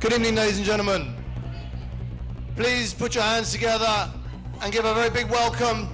Good evening, ladies and gentlemen. Please put your hands together and give a very big welcome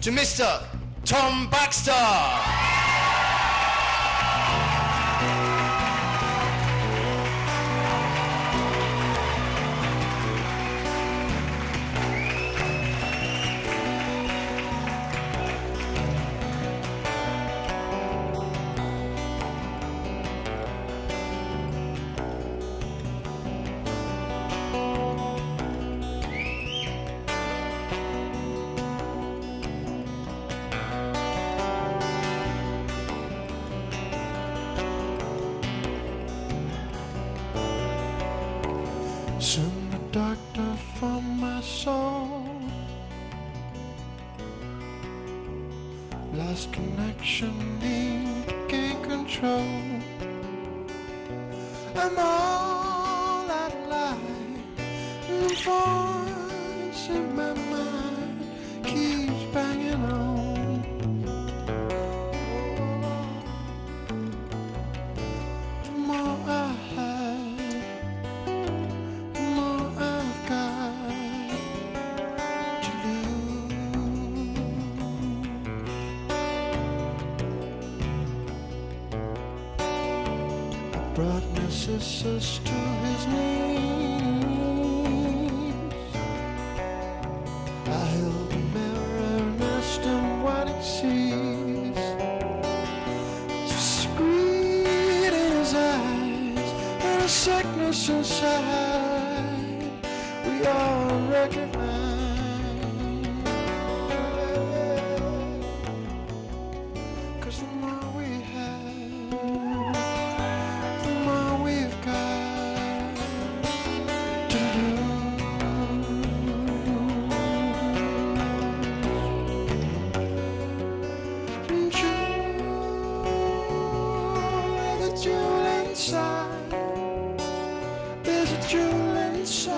to Mr. Tom Baxter. Send the doctor for my soul. Lost connection, need gain control. I'm all out of line. The voice in my mind brought Narcissus to his knees. I held the mirror and asked him what he sees. Discreet in his eyes and a sickness inside. We all recognize. There's a jewel inside.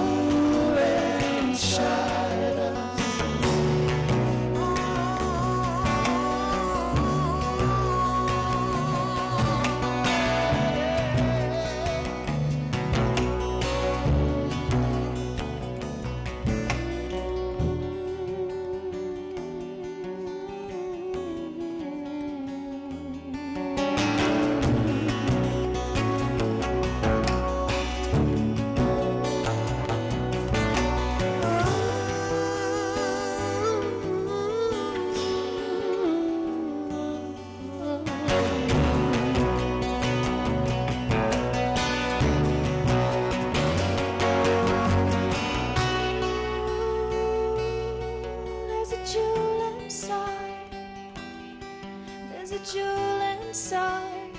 jewel inside. There's a jewel inside.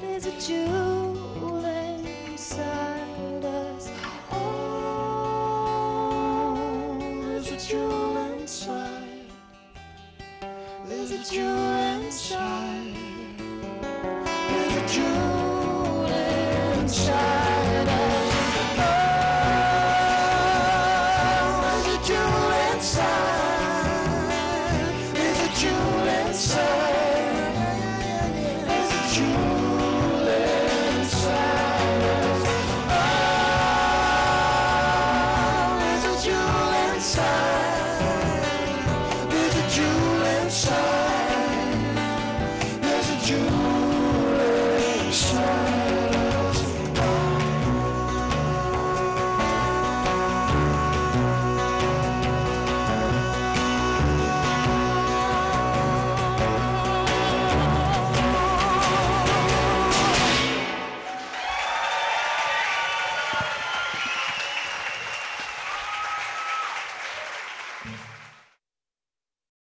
There's a jewel inside us. Oh, there's a jewel inside. There's a jewel inside. There's a jewel inside.